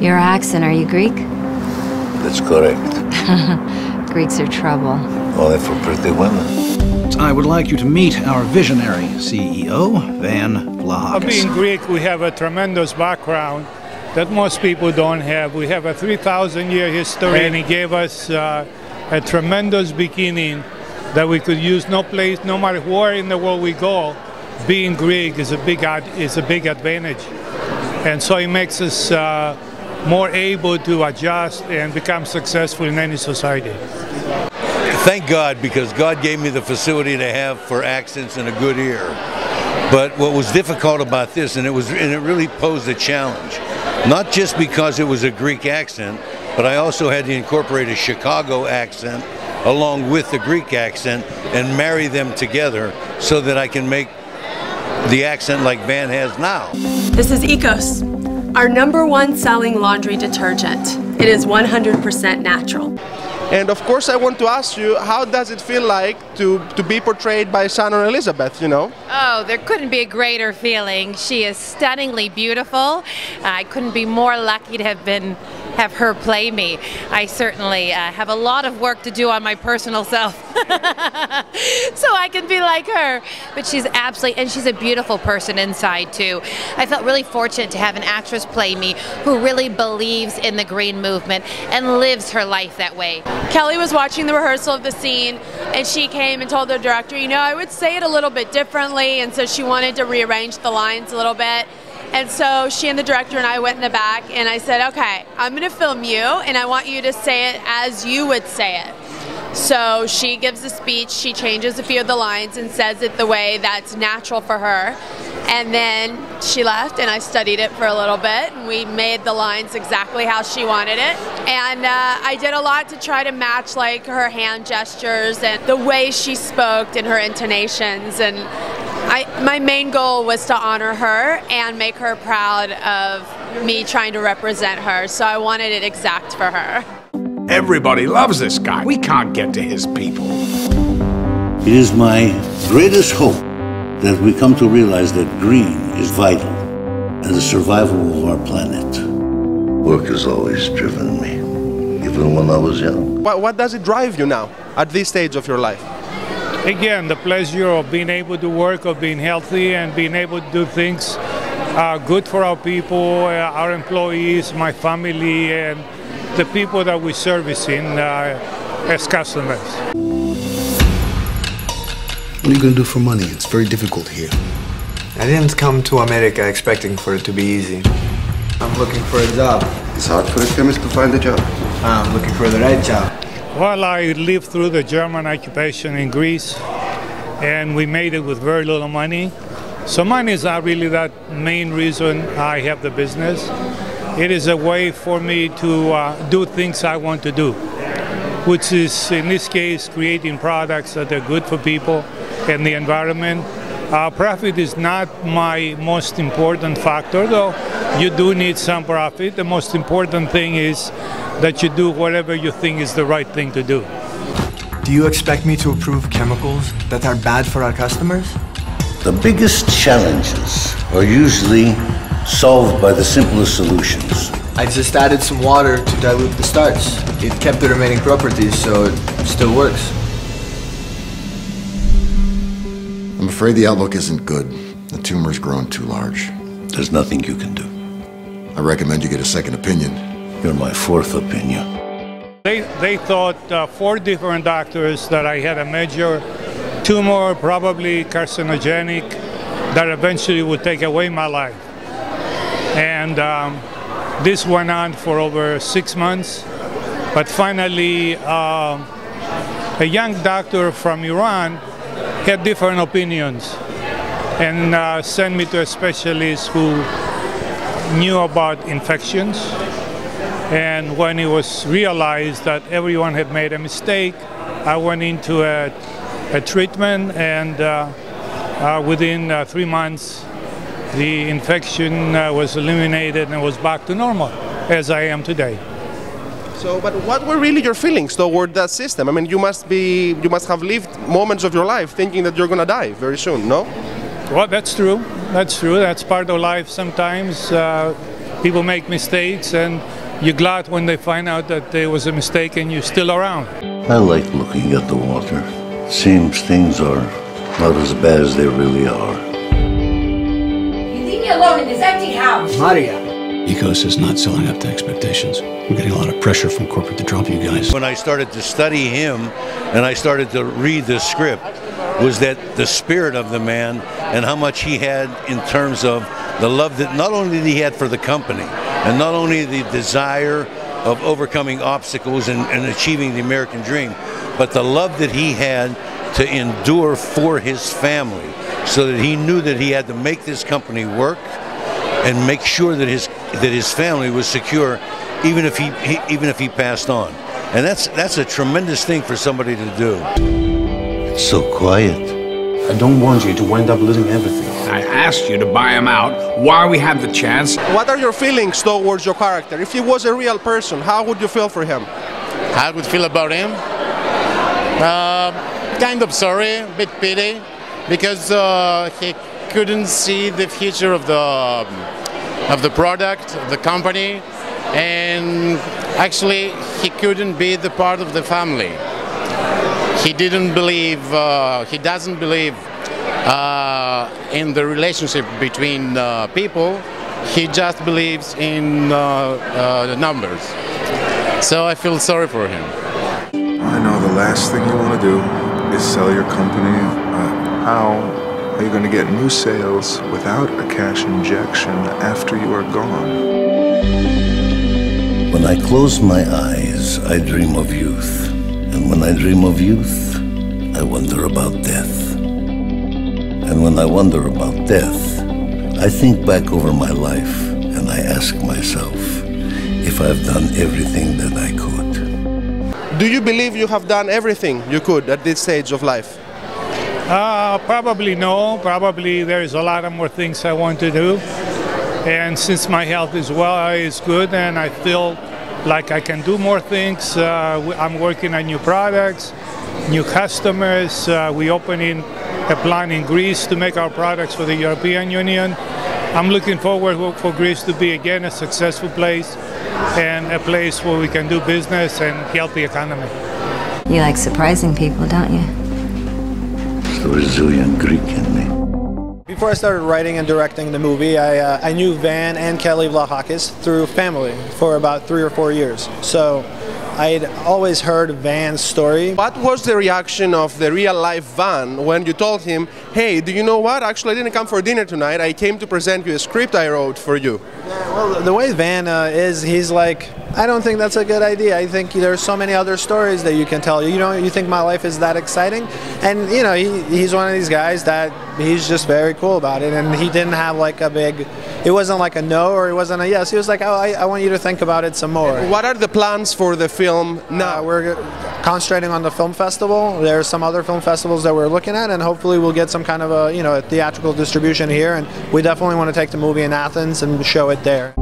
Your accent, are you Greek? That's correct. Greeks are trouble. Only for pretty women. I would like you to meet our visionary CEO, Van Vlahakis. Being Greek, we have a tremendous background that most people don't have. We have a 3,000 year history, and he gave us uh, a tremendous beginning that we could use no place, no matter where in the world we go. Being Greek is a big ad, is a big advantage, and so it makes us uh, more able to adjust and become successful in any society. Thank God, because God gave me the facility to have for accents and a good ear. But what was difficult about this, and it was, and it really posed a challenge, not just because it was a Greek accent, but I also had to incorporate a Chicago accent along with the Greek accent and marry them together so that I can make the accent like Van has now. This is Ecos, our number one selling laundry detergent. It is 100% natural. And of course, I want to ask you, how does it feel like to, to be portrayed by Shannon Elizabeth, you know? Oh, there couldn't be a greater feeling. She is stunningly beautiful. I couldn't be more lucky to have been have her play me. I certainly uh, have a lot of work to do on my personal self so I can be like her. But she's absolutely, and she's a beautiful person inside too. I felt really fortunate to have an actress play me who really believes in the green movement and lives her life that way. Kelly was watching the rehearsal of the scene and she came and told the director, you know, I would say it a little bit differently, and so she wanted to rearrange the lines a little bit. And so she and the director and I went in the back and I said, okay, I'm going to film you and I want you to say it as you would say it. So she gives a speech, she changes a few of the lines and says it the way that's natural for her. And then she left, and I studied it for a little bit. And we made the lines exactly how she wanted it. And uh, I did a lot to try to match like her hand gestures and the way she spoke and her intonations. And I, my main goal was to honor her and make her proud of me trying to represent her. So I wanted it exact for her. Everybody loves this guy. We can't get to his people. It is my greatest hope that we come to realize that green is vital and the survival of our planet. Work has always driven me, even when I was young. What, what does it drive you now, at this stage of your life? Again, the pleasure of being able to work, of being healthy, and being able to do things uh, good for our people, uh, our employees, my family, and the people that we service in uh, as customers. What are you going to do for money? It's very difficult here. I didn't come to America expecting for it to be easy. I'm looking for a job. It's hard for a chemist to find a job. I'm looking for the right job. Well, I lived through the German occupation in Greece, and we made it with very little money. So money is not really that main reason I have the business. It is a way for me to uh, do things I want to do, which is in this case creating products that are good for people and the environment. Uh, profit is not my most important factor, though you do need some profit. The most important thing is that you do whatever you think is the right thing to do. Do you expect me to approve chemicals that are bad for our customers? The biggest challenges are usually solved by the simplest solutions. I just added some water to dilute the starch. It kept the remaining properties, so it still works. I'm afraid the outlook isn't good. The tumor's grown too large. There's nothing you can do. I recommend you get a second opinion. You're my fourth opinion. They, they thought uh, four different doctors that I had a major tumor, probably carcinogenic, that eventually would take away my life. And um, this went on for over six months. But finally, uh, a young doctor from Iran had different opinions and uh, sent me to a specialist who knew about infections. And when it was realized that everyone had made a mistake, I went into a, a treatment, and uh, uh, within uh, three months, the infection uh, was eliminated and was back to normal, as I am today. So, but what were really your feelings toward that system? I mean, you must be, you must have lived moments of your life thinking that you're going to die very soon, no? Well, that's true. That's true. That's part of life sometimes. Uh, people make mistakes, and you're glad when they find out that there was a mistake and you're still around. I like looking at the water. Seems things are not as bad as they really are. You leave me alone in this empty house. Maria. Ecos is not selling up to expectations. We're getting a lot of pressure from corporate to drop you guys. When I started to study him and I started to read the script, was that the spirit of the man and how much he had in terms of the love that not only that he had for the company and not only the desire of overcoming obstacles and, and achieving the American dream, but the love that he had to endure for his family so that he knew that he had to make this company work and make sure that his that his family was secure even if he, he even if he passed on. And that's that's a tremendous thing for somebody to do so quiet. I don't want you to wind up losing everything. I asked you to buy him out while we had the chance. What are your feelings towards your character? If he was a real person, how would you feel for him? How I would feel about him? Uh, kind of sorry, a bit pity, because uh, he couldn't see the future of the of the product, of the company, and actually he couldn't be the part of the family. He didn't believe. Uh, he doesn't believe uh, in the relationship between uh, people. He just believes in uh, uh, the numbers. So I feel sorry for him. I know the last thing you want to do is sell your company. Uh, how are you going to get new sales without a cash injection after you are gone? When I close my eyes, I dream of youth. And when I dream of youth, I wonder about death. And when I wonder about death, I think back over my life and I ask myself if I've done everything that I could. Do you believe you have done everything you could at this stage of life? Uh, probably no. Probably there's a lot of more things I want to do. And since my health is well, is good, and I feel like I can do more things. Uh, I'm working on new products, new customers. Uh, we opening a plant in Greece to make our products for the European Union. I'm looking forward for Greece to be again a successful place and a place where we can do business and help the economy. You like surprising people, don't you? It's the resilient Greek in me. Before I started writing and directing the movie, I, uh, I knew Van and Kelly Vlahakis through family for about three or four years. So I had always heard Van's story. What was the reaction of the real life Van when you told him, hey, do you know what? Actually, I didn't come for dinner tonight. I came to present you a script I wrote for you. Well, the way Van uh, is, he's like, I don't think that's a good idea. I think there's so many other stories that you can tell. You know, you think my life is that exciting? And, you know, he, he's one of these guys that he's just very cool about it. And he didn't have like a big, it wasn't like a no or it wasn't a yes. He was like, oh, I, I want you to think about it some more. What are the plans for the film now? Uh, we're concentrating on the film festival. There's some other film festivals that we're looking at, and hopefully we'll get some kind of a, you know, a theatrical distribution here. And we definitely want to take the movie in Athens and show it there.